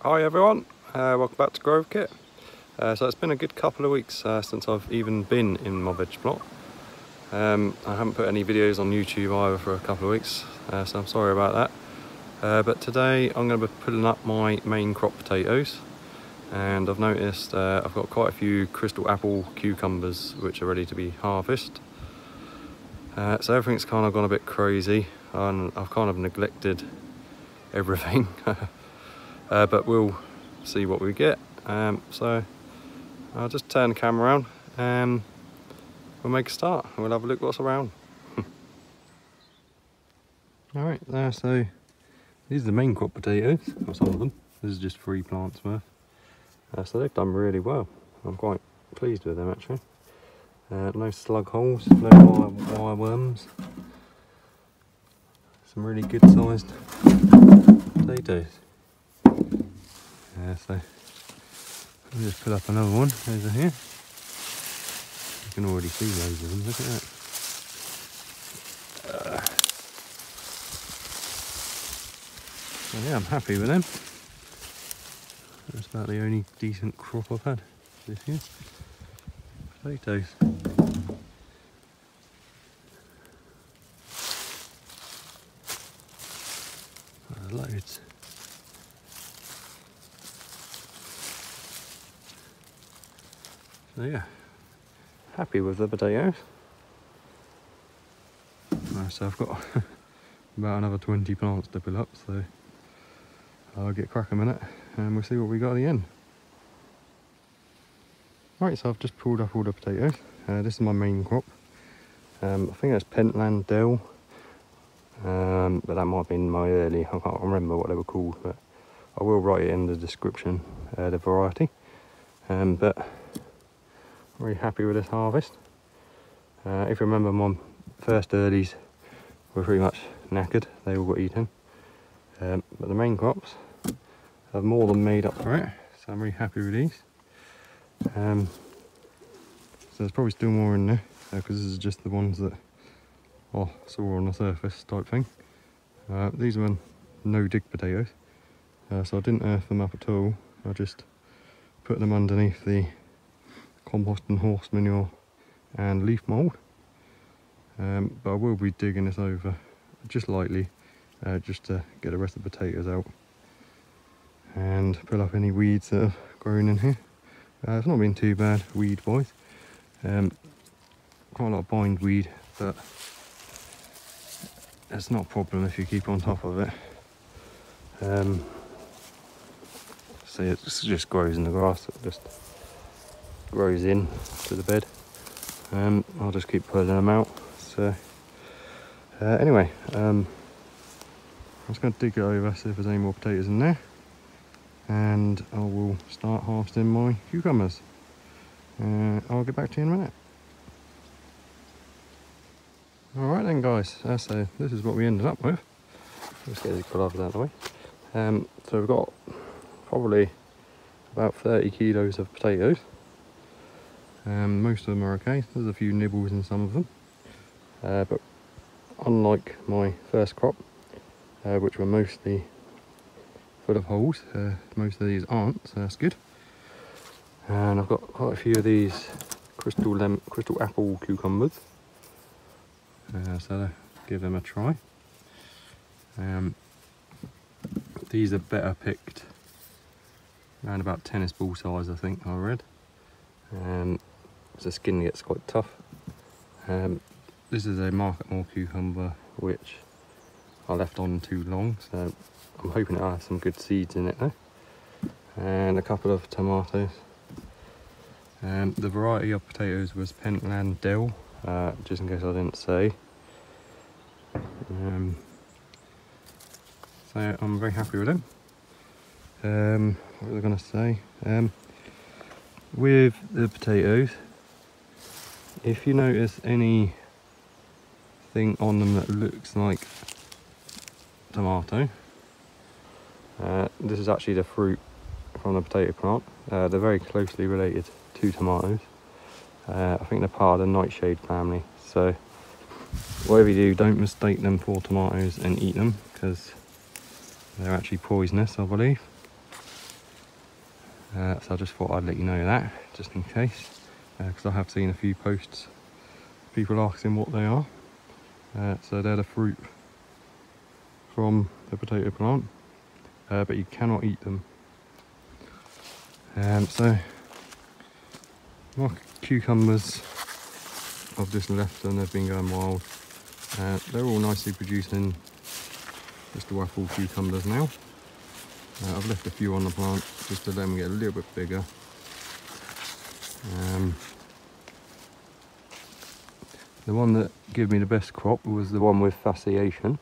Hi everyone, uh, welcome back to Grow With Kit. Uh, so it's been a good couple of weeks uh, since I've even been in my veg plot. Um, I haven't put any videos on YouTube either for a couple of weeks, uh, so I'm sorry about that. Uh, but today I'm going to be pulling up my main crop potatoes and I've noticed uh, I've got quite a few crystal apple cucumbers which are ready to be harvested. So everything's kind of gone a bit crazy and I've kind of neglected everything. uh, but we'll see what we get. Um, so I'll just turn the camera around and we'll make a start. We'll have a look what's around. Alright, there, so these are the main crop potatoes, or some of them. This is just three plants worth. Uh, so they've done really well. I'm quite pleased with them actually. Uh, no slug holes, no wire, wire worms. Some really good sized potatoes. Yeah, so I'll just put up another one over here. You can already see loads of them, look at that. Uh, yeah, I'm happy with them. That's about the only decent crop I've had this year. Potatoes. Oh, loads. So yeah, happy with the potatoes. Right, so I've got about another 20 plants to pull up, so I'll get cracking a minute and we'll see what we got at the end. Right, so I've just pulled up all the potatoes. Uh, this is my main crop. Um, I think that's Pentland Dell, um, but that might have been my early, I can't remember what they were called, but I will write it in the description, uh, the variety. Um, but very happy with this harvest. Uh, if you remember my first earlies were pretty much knackered, they all got eaten. Um, but the main crops have more than made up for it, so I'm really happy with these. Um, so there's probably still more in there, because uh, this is just the ones that I saw on the surface type thing. Uh, these are no dig potatoes, uh, so I didn't earth them up at all. I just put them underneath the compost and horse manure and leaf mould. Um, but I will be digging this over just lightly uh, just to get the rest of the potatoes out and pull up any weeds that have grown in here. Uh, it's not been too bad weed wise. Um, quite a lot of bindweed but it's not a problem if you keep on top of it. Um, see it just grows in the grass, it just grows in to the bed. Um, I'll just keep pulling them out. So uh, anyway, um, I'm just going to dig it over, see if there's any more potatoes in there. And I will start harvesting my cucumbers. Uh, I'll get back to you in a minute. Alright then guys, uh, so this is what we ended up with. Let's get these out of the way. Um, so we've got probably about 30 kilos of potatoes. Um, most of them are okay. There's a few nibbles in some of them. Uh, but unlike my first crop, uh, which were mostly full of holes, uh, most of these aren't, so that's good. And I've got quite a few of these crystal crystal apple cucumbers. Uh, so give them a try. Um, these are better picked around about tennis ball size I think I read. Um, the skin gets quite tough. Um, this is a Marketmore cucumber which I left on too long so I'm hoping it has some good seeds in it though. And a couple of tomatoes. Um, the variety of potatoes was Pentland Dell, uh, just in case I didn't say. Um, so I'm very happy with them. Um, what was I going to say? Um, with the potatoes, if you notice anything on them that looks like tomato, uh, this is actually the fruit from the potato plant. Uh, they're very closely related to tomatoes. Uh, I think they're part of the nightshade family. So whatever you do, don't mistake them for tomatoes and eat them because they're actually poisonous, I believe. Uh, so I just thought I'd let you know that, just in case, because uh, I have seen a few posts, people asking what they are. Uh, so they're the fruit from the potato plant, uh, but you cannot eat them. Um, so my cucumbers, I've just left and they've been going wild. Uh, they're all nicely producing just the waffle cucumbers now. Uh, I've left a few on the plant just to let them get a little bit bigger. Um, the one that gave me the best crop was the one with fasciation.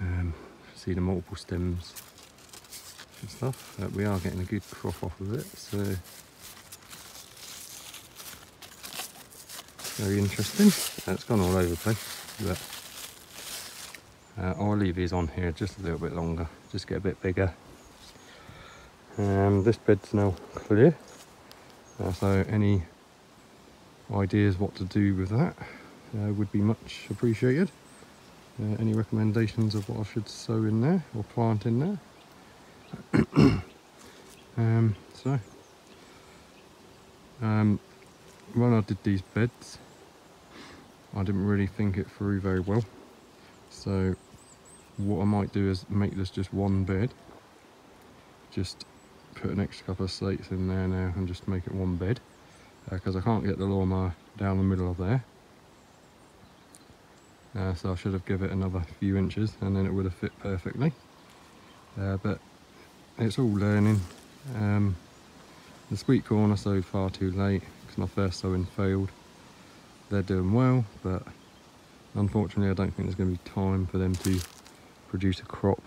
Um, see the multiple stems and stuff. But we are getting a good crop off of it, so very interesting. Uh, it's gone all over the place, but uh, I'll leave these on here just a little bit longer, just get a bit bigger. Um, this bed's now clear, uh, so any ideas what to do with that uh, would be much appreciated. Uh, any recommendations of what I should sow in there or plant in there? um, so, um, when I did these beds, I didn't really think it through very well. So what I might do is make this just one bed. Just put an extra couple of slates in there now and just make it one bed. Because uh, I can't get the lawnmower down the middle of there. Uh, so I should have given it another few inches and then it would have fit perfectly. Uh, but it's all learning. Um, the sweet corn I sowed far too late because my first sowing failed they're doing well, but unfortunately I don't think there's going to be time for them to produce a crop.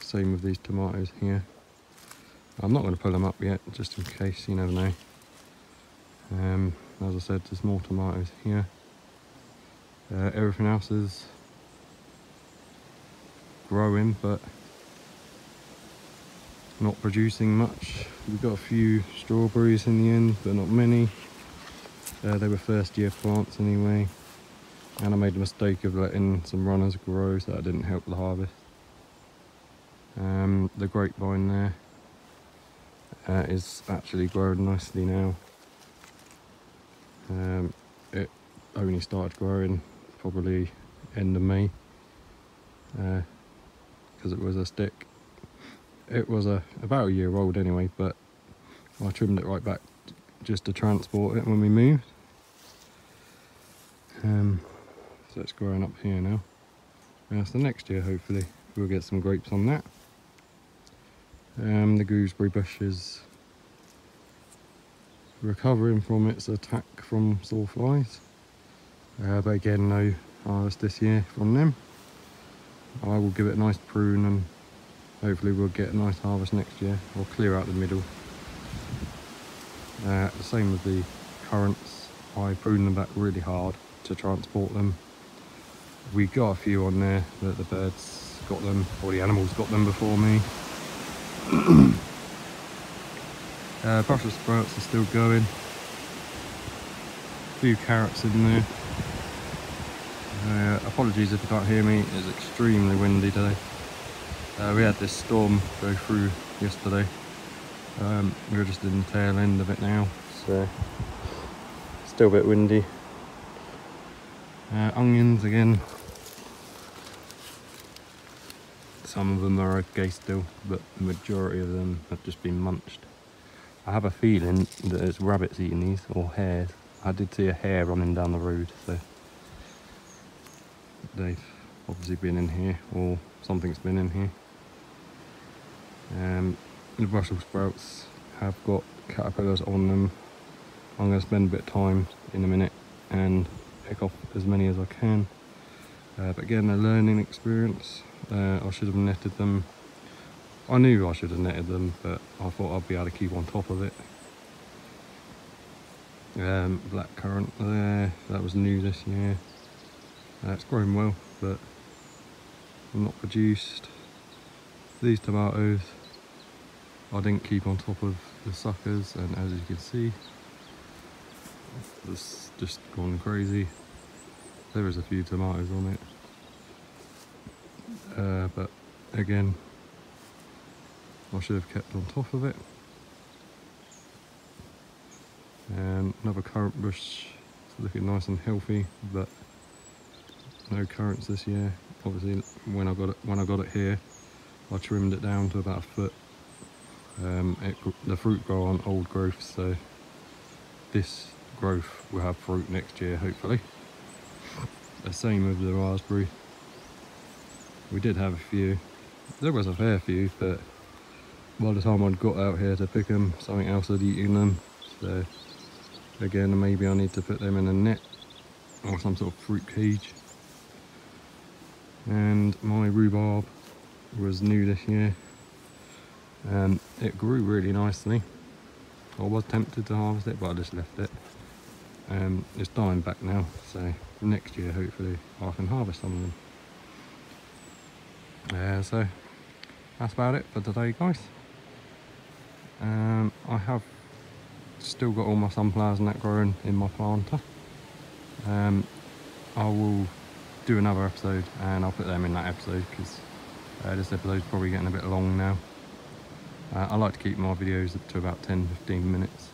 Same with these tomatoes here. I'm not going to pull them up yet, just in case, you never know. Um, as I said, there's more tomatoes here. Uh, everything else is growing, but not producing much. We've got a few strawberries in the end, but not many. Uh, they were first year plants anyway. And I made the mistake of letting some runners grow so that didn't help the harvest. Um, the grapevine there uh, is actually growing nicely now. Um, it only started growing probably end of May because uh, it was a stick. It was a about a year old anyway, but I trimmed it right back just to transport it when we moved. Um, so it's growing up here now. Uh, so next year hopefully we'll get some grapes on that. Um, the gooseberry bush is recovering from its attack from sawflies. Uh, but again no harvest this year from them. I will give it a nice prune and hopefully we'll get a nice harvest next year. I'll clear out the middle. Uh, the same with the currants. I prune them back really hard to transport them. We got a few on there that the birds got them, or the animals got them before me. Uh, Brussels sprouts are still going. A few carrots in there. Uh, apologies if you can't hear me, it's extremely windy today. Uh, we had this storm go through yesterday. Um, we're just in the tail end of it now, so still a bit windy. Uh, onions again. Some of them are okay still, but the majority of them have just been munched. I have a feeling that it's rabbits eating these, or hares. I did see a hare running down the road, so they've obviously been in here, or something's been in here. Um, the Brussels sprouts have got caterpillars on them. I'm going to spend a bit of time in a minute and pick off as many as I can. Uh, but again, a learning experience. Uh, I should have netted them. I knew I should have netted them, but I thought I'd be able to keep on top of it. Um, black currant there, that was new this year. Uh, it's growing well, but not produced. These tomatoes, I didn't keep on top of the suckers, and as you can see, it's just gone crazy. There is a few tomatoes on it. Uh, but again, I should have kept on top of it. And another currant bush, looking nice and healthy, but no currants this year. Obviously, when I got it when I got it here, I trimmed it down to about a foot. Um, it, the fruit grow on old growth, so this growth will have fruit next year, hopefully. The same with the raspberry. We did have a few. There was a fair few, but by the time I'd got out here to pick them, something else had eaten them. So again, maybe I need to put them in a net or some sort of fruit cage. And my rhubarb was new this year. Um, it grew really nicely. I was tempted to harvest it, but I just left it. Um, it's dying back now, so next year hopefully I can harvest some of them. Uh, so that's about it for today guys. Um, I have still got all my sunflowers and that growing in my planter. Um, I will do another episode and I'll put them in that episode because uh, this episode's probably getting a bit long now. Uh, I like to keep my videos up to about 10-15 minutes.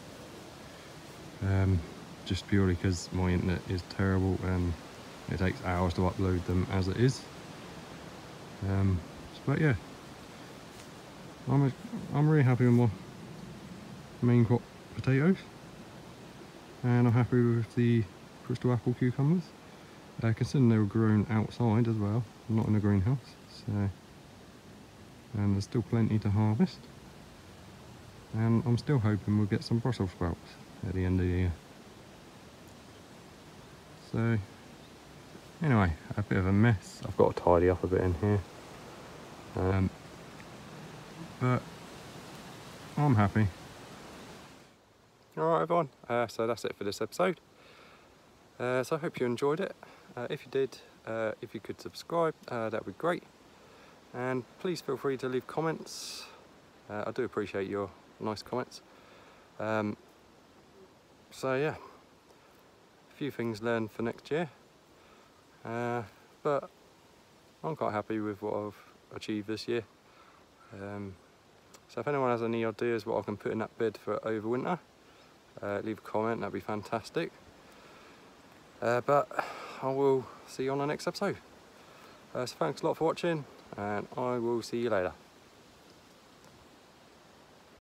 Um, just purely because my internet is terrible and it takes hours to upload them as it is. Um, but yeah, I'm, I'm really happy with my main crop potatoes. And I'm happy with the crystal apple cucumbers. Uh, considering they were grown outside as well not in a greenhouse so and there's still plenty to harvest. And I'm still hoping we'll get some Brussels sprouts at the end of the year. So anyway a bit of a mess I've got to tidy up a bit in here um, but I'm happy Alright everyone, uh, so that's it for this episode. Uh, so I hope you enjoyed it. Uh, if you did, uh, if you could subscribe, uh, that would be great. And please feel free to leave comments. Uh, I do appreciate your nice comments. Um, so yeah, a few things learned for next year. But I'm quite happy with what I've achieved this year. Um, so if anyone has any ideas what I can put in that bed for over winter, uh, leave a comment, that'd be fantastic. Uh, but I will see you on the next episode. Uh, so thanks a lot for watching and I will see you later.